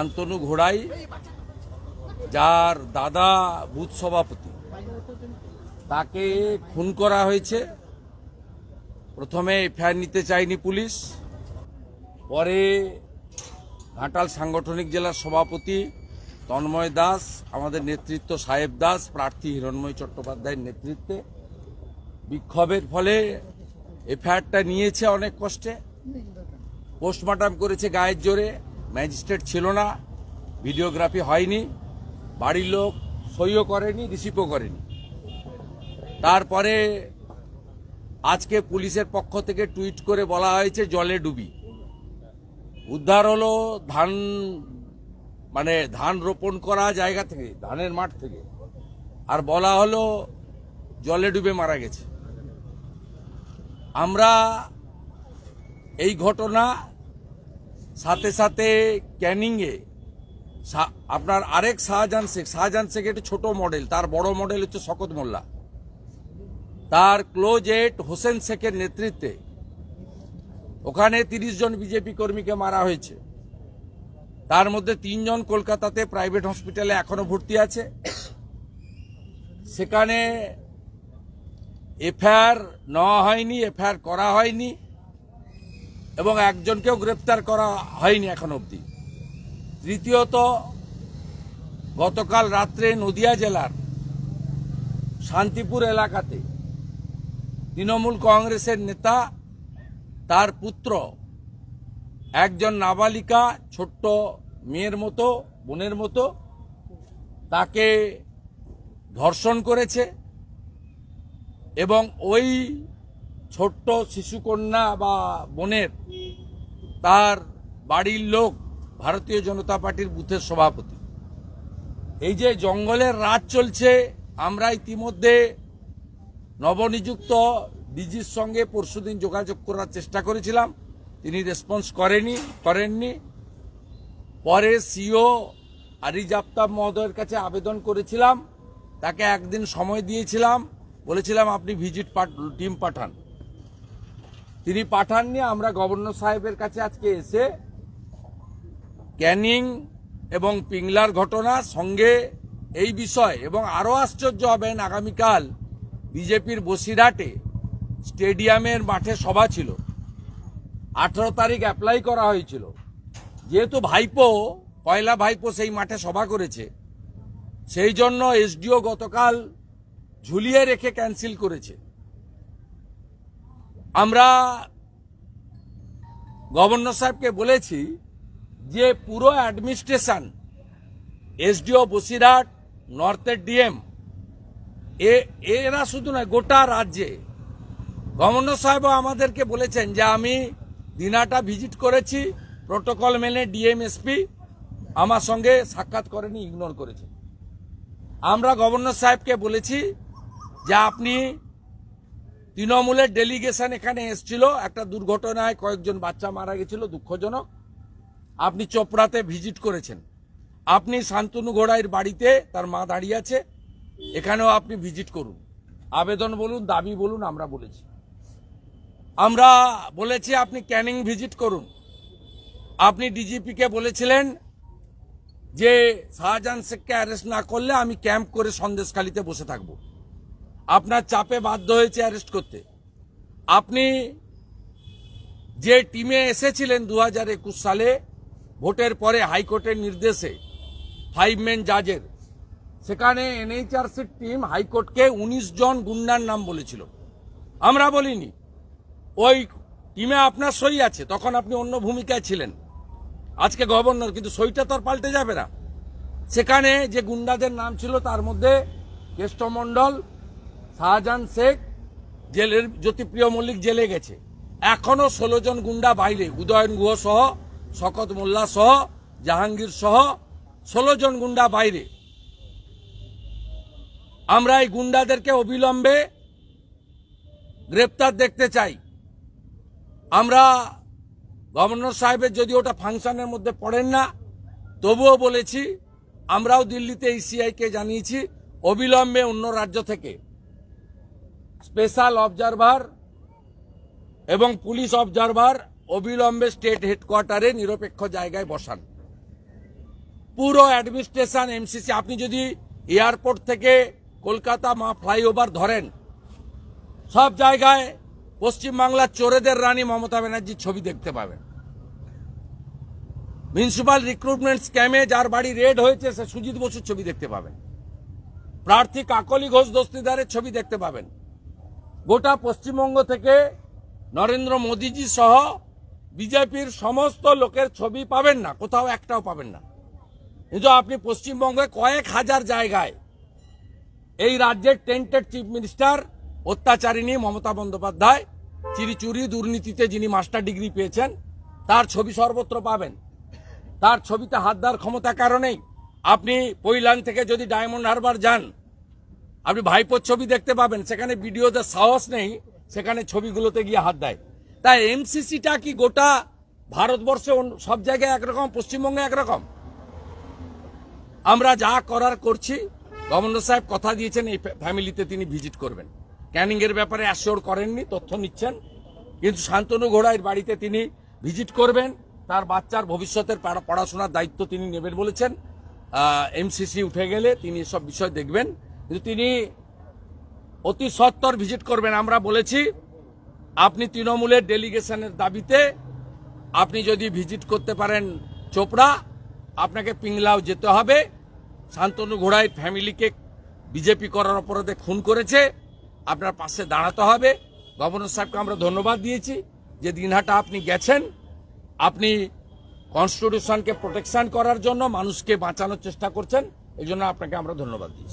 শান্তনু ঘোড়াই, যার দাদা বুথ সভাপতি। তাকে খুন করা হয়েছে। প্রথমে এফআইআর নিতে চায়নি পুলিশ। পরে ঘাটাল সাংগঠনিক জেলার সভাপতি তন্ময় দাস, আমাদের নেতৃত্ব সাহেব দাস, প্রার্থী হিরণময় চট্টোপাধ্যায়ের নেতৃত্বে বিক্ষোভের ফলে এফআইআরটা নিয়েছে অনেক কষ্টে। পোস্টমর্টম করেছে গায়ের জোরে। ম্যাজিস্ট্রেট ছিল না, ভিডিওগ্রাফি হয়নি, বাড়ির লোক সইও করেনি, রিসিভও করেনি। তারপরে আজকে পুলিশের পক্ষ থেকে টুইট করে বলা হয়েছে, জলে ডুবি। উদ্ধার হলো ধান মানে ধান রোপণ করা জায়গা থেকে, ধানের মাঠ থেকে। আর বলা হলো, জলে ডুবে মারা গেছে। আমরা এই ঘটনা সাথে সাথে ক্যানিংয়ে আপনার আরেক শাহজাহান শেখ শাহজাহান শেখ একটি ছোট মডেল তার বড় মডেল হচ্ছে শকত মোল্লা। তার ক্লোজ এট হোসেন শেখের নেতৃত্বে ওখানে তিরিশ জন বিজেপি কর্মীকে মারা হয়েছে। তার মধ্যে তিনজন কলকাতাতে প্রাইভেট হসপিটালে এখনও ভর্তি আছে। সেখানে এফআইআর নেওয়া হয়নি এফআইআর করা হয়নি। এবং একজনকেও গ্রেপ্তার করা হয়নি এখন অবধি। তৃতীয়ত, গতকাল রাত্রে নদিয়া জেলার শান্তিপুর এলাকাতে তৃণমূল কংগ্রেসের নেতা, তার পুত্র, একজন নাবালিকা, ছোট্ট মেয়ের মতো, বোনের মতো, তাকে ধর্ষণ করেছে এবং ওই ছোট্ট শিশুকন্যা বা বোনের, তার বাড়ির লোক ভারতীয় জনতা পার্টির বুথের সভাপতি। এই যে জঙ্গলের রাত চলছে, আমরা ইতিমধ্যে নবনিযুক্ত ডিজির সঙ্গে পরশুদিন যোগাযোগ করার চেষ্টা করেছিলাম। তিনি রেসপন্স করেনি, করেননি। পরে সিও আরিজ আফতাব মহোদয়ের কাছে আবেদন করেছিলাম। তাকে একদিন সময় দিয়েছিলাম। বলেছিলাম, আপনি ভিজিট টিম পাঠান। তিনি পাঠাননি, আমরা গভর্নর সাহেবের কাছে আজকে এসে ক্যানিং এবং পিংলার ঘটনা সঙ্গে এই বিষয় এবং আরও আশ্চর্য হবেন, আগামীকাল বিজেপির বসিরহাটে স্টেডিয়ামের মাঠে সভা ছিল। আঠারো তারিখ অ্যাপ্লাই করা হয়েছিল। যেহেতু ভাইপো, পয়লা ভাইপো সেই মাঠে সভা করেছে, সেই জন্য এসডিও গতকাল ঝুলিয়ে রেখে ক্যান্সেল করেছে। আমরা গভর্নর সাহেবকে বলেছি যে পুরো অ্যাডমিনিস্ট্রেশন এসডিও বসিরহাট নর্থের ডিএম এরা শুধু নয়, গোটা রাজ্যে। গভর্নর সাহেবও আমাদেরকে বলেছেন যে আমি দিনাটা ভিজিট করেছি, প্রোটোকল মেনে ডিএম এসপি আমার সঙ্গে সাক্ষাৎ করেনি, ইগনোর করেছে। আমরা গভর্নর সাহেবকে বলেছি যে আপনি তৃণমূলের ডেলিগেশন এখানে এসছিল। একটা দুর্ঘটনায় কয়েকজন বাচ্চা মারা গেছিল, দুঃখজনক। আপনি চোপড়াতে ভিজিট করেছেন। আপনি শান্তনু ঘোড়াইয়ের বাড়িতে তার মা দাঁড়িয়ে আছে, এখানেও আপনি ভিজিট করুন। আবেদন বলুন, দাবি বলুন, আমরা বলেছি। আমরা বলেছি আপনি ক্যানিং ভিজিট করুন। আপনি ডিজিপিকে বলেছিলেন যে শাহজাহান শেখকে অ্যারেস্ট না করলে আমি ক্যাম্প করে সন্দেশখালিতে বসে থাকব। আপনার চাপে বাধ্য হয়েছে অ্যারেস্ট করতে। আপনি যে টিমে এসেছিলেন দু হাজার একুশ সালে, ভোটের পরে হাইকোর্টের নির্দেশে ফাইভ মেন জাজের সেখানে এনএইচআরসির টিম হাইকোর্টকে উনিশ জন গুন্ডার নাম বলেছিল। আমরা বলিনি, ওই টিমে আপনার সই আছে, তখন আপনি অন্য ভূমিকায় ছিলেন। আজকে গভর্নর, কিন্তু সইটা তো পাল্টে যাবে না। সেখানে যে গুন্ডাদের নাম ছিল, তার মধ্যে কেষ্টমণ্ডল শাহজাহান শেখ জেলের জ্যোতিপ্রিয় মল্লিক জেলে গেছে। এখনও ষোলো জন গুন্ডা বাইরে উদয়ন গুহ সহ, শকত মোল্লা সহ, জাহাঙ্গীর সহ ষোলো জন গুন্ডা বাইরে আমরা এই গুন্ডাদেরকে অবিলম্বে গ্রেপ্তার দেখতে চাই। আমরা গভর্নর সাহেবের যদি ওটা ফাংশনের মধ্যে পড়েন না, তবুও বলেছি, আমরাও দিল্লিতে ইসিআইকে জানিয়েছি, অবিলম্বে অন্য রাজ্য থেকে। স্পেশাল অবজারভার এবং পুলিশ অবজারভার অবিলম্বে স্টেট হেডকোয়ার্টারে নিরপেক্ষ জায়গায় বসান। পুরো অ্যাডমিনিস্ট্রেশন এমসিসি, আপনি যদি এয়ারপোর্ট থেকে কলকাতা মা ফ্লাইওভার ধরেন, সব জায়গায় পশ্চিমবাংলার চোরেদের রানী মমতা ব্যানার্জির ছবি দেখতে পাবেন। মিউনিসিপাল রিক্রুটমেন্ট স্ক্যামে যার বাড়ি রেড হয়েছে, সে সুজিত বসুর ছবি দেখতে পাবেন। প্রার্থী কাকলি ঘোষ দস্তিদারের ছবি দেখতে পাবেন। গোটা পশ্চিমবঙ্গ থেকে নরেন্দ্র মোদীজি সহ বিজেপির সমস্ত লোকের ছবি পাবেন না, কোথাও একটাও পাবেন না। কিন্তু আপনি পশ্চিমবঙ্গে কয়েক হাজার জায়গায় এই রাজ্যের টেন্টেড চিফ মিনিস্টার অত্যাচারিণী মমতা বন্দ্যোপাধ্যায়, চিরিচুরি দুর্নীতিতে যিনি মাস্টার ডিগ্রি পেয়েছেন, তার ছবি সর্বত্র পাবেন। তার ছবিতে হাত দেওয়ার ক্ষমতা কারণেই আপনি পৈলান থেকে যদি ডায়মন্ড হারবার যান আপনি ভাইপোর ছবি দেখতে পাবেন, সেখানে ভিডিওতে সাহস নেই, সেখানে ছবিগুলোতে গিয়ে হাত দেয়। তাই এমসিসিটা কি গোটা ভারতবর্ষে সব জায়গায় একরকম, পশ্চিমবঙ্গে একরকম? আমরা যা করার করছি, গভর্নর সাহেব কথা দিয়েছেন, এই ফ্যা- ফ্যামিলিতে তিনি ভিজিট করবেন। ক্যানিং এর ব্যাপারে অ্যাসিওর করেননি, তথ্য নিচ্ছেন। কিন্তু শান্তনু ঘোড়াইয়ের বাড়িতে তিনি ভিজিট করবেন, তার বাচ্চার ভবিষ্যতের পড়াশোনার দায়িত্ব তিনি নেবেন বলেছেন। এমসিসি উঠে গেলে তিনি এসব বিষয় দেখবেন। কিন্তু তিনি অতি সত্তর ভিজিট করবেন, আমরা বলেছি, আপনি তৃণমূলের ডেলিগেশনের দাবিতে আপনি যদি ভিজিট করতে পারেন চোপড়া, আপনাকে পিংলাও যেতে হবে। শান্তনু ঘোড়াই ফ্যামিলিকে বিজেপি করার অপরাধে খুন করেছে, আপনার পাশে দাঁড়াতে হবে। গভর্নর সাহেবকে আমরা ধন্যবাদ দিয়েছি যে দিনহাটা আপনি গেছেন। আপনি কনস্টিটিউশনকে প্রোটেকশন করার জন্য মানুষকে বাঁচানোর চেষ্টা করছেন, এই জন্য আপনাকে আমরা ধন্যবাদ দিয়েছি।